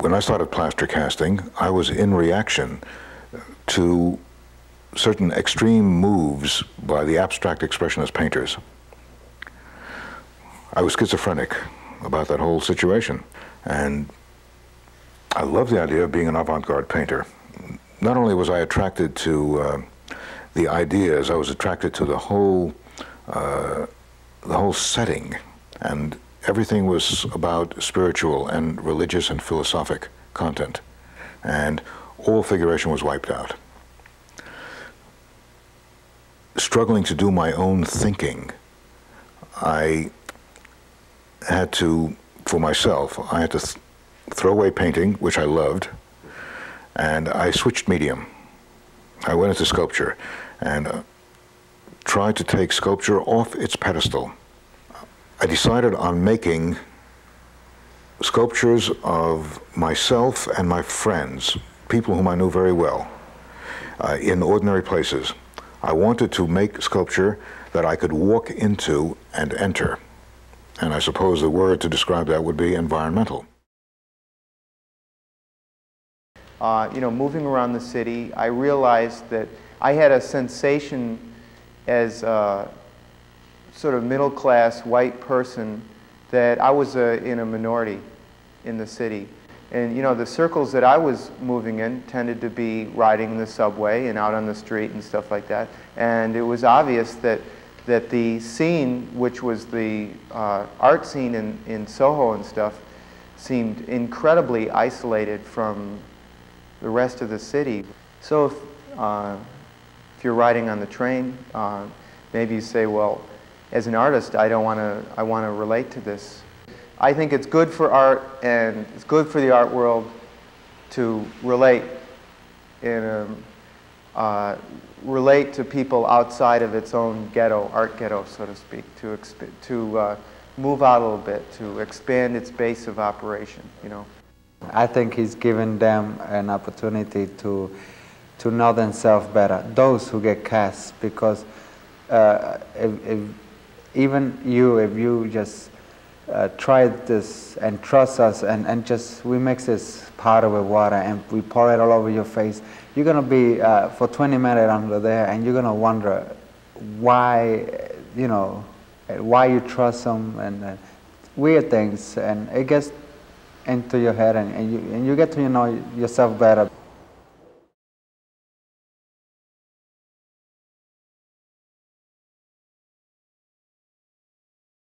when I started plaster casting, I was in reaction to certain extreme moves by the abstract expressionist painters. I was schizophrenic about that whole situation, and I loved the idea of being an avant-garde painter. Not only was I attracted to uh, the ideas, I was attracted to the whole, uh, the whole setting, and everything was about spiritual and religious and philosophic content, and all figuration was wiped out. Struggling to do my own thinking, I had to, for myself, I had to th throw away painting, which I loved, and I switched medium. I went into sculpture and uh, tried to take sculpture off its pedestal. I decided on making sculptures of myself and my friends, people whom I knew very well, uh, in ordinary places. I wanted to make sculpture that I could walk into and enter. And I suppose the word to describe that would be environmental. Uh, you know, moving around the city, I realized that I had a sensation as a sort of middle class white person that I was a, in a minority in the city. And you know, the circles that I was moving in tended to be riding the subway and out on the street and stuff like that. And it was obvious that that the scene, which was the uh, art scene in, in Soho and stuff, seemed incredibly isolated from the rest of the city. So if, uh, if you're riding on the train, uh, maybe you say, well, as an artist, I don't want to, I want to relate to this. I think it's good for art and it's good for the art world to relate in a, uh, relate to people outside of its own ghetto, art ghetto, so to speak, to, to uh, move out a little bit, to expand its base of operation, you know. I think he's given them an opportunity to, to know themselves better, those who get cast, because uh, if, if, even you, if you just uh, try this and trust us and, and just, we mix this powder with water and we pour it all over your face, you're going to be uh, for 20 minutes under there and you're going to wonder why, you know, why you trust them and uh, weird things. And it gets into your head and, and, you, and you get to you know yourself better.